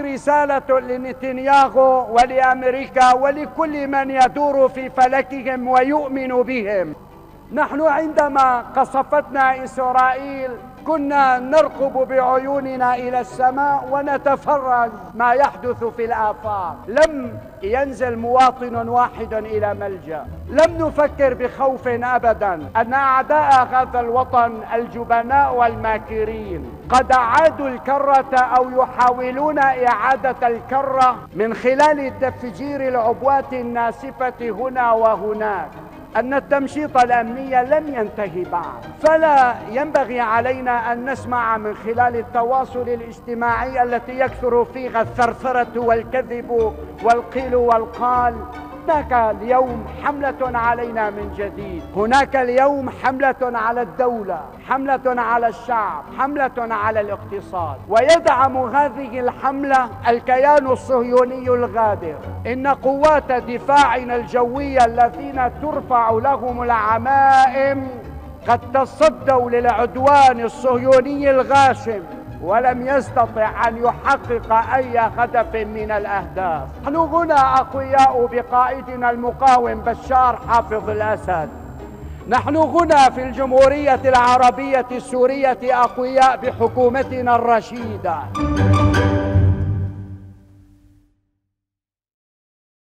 رسالة لنتنياهو ولأمريكا ولكل من يدور في فلكهم ويؤمن بهم. نحن عندما قصفتنا إسرائيل كنا نرقب بعيوننا إلى السماء ونتفرج ما يحدث في الآفاق. لم ينزل مواطن واحد إلى ملجأ. لم نفكر بخوف ابدا. أن أعداء هذا الوطن الجبناء والماكرين قد اعادوا الكرة أو يحاولون إعادة الكرة من خلال تفجير العبوات الناسفة هنا وهناك. أن التمشيط الأمني لم ينتهي بعد. فلا ينبغي علينا أن نسمع من خلال التواصل الاجتماعي التي يكثر فيها الثرثرة والكذب والقيل والقال هناك اليوم حملة علينا من جديد. هناك اليوم حملة على الدولة حملة على الشعب حملة على الاقتصاد. ويدعم هذه الحملة الكيان الصهيوني الغادر. إن قوات دفاعنا الجوية الذين ترفع لهم العمائم قد تصدوا للعدوان الصهيوني الغاشم. ولم يستطع أن يحقق أي هدف من الأهداف. نحن هنا أقوياء بقائدنا المقاوم بشار حافظ الأسد. نحن هنا في الجمهورية العربية السورية أقوياء بحكومتنا الرشيدة.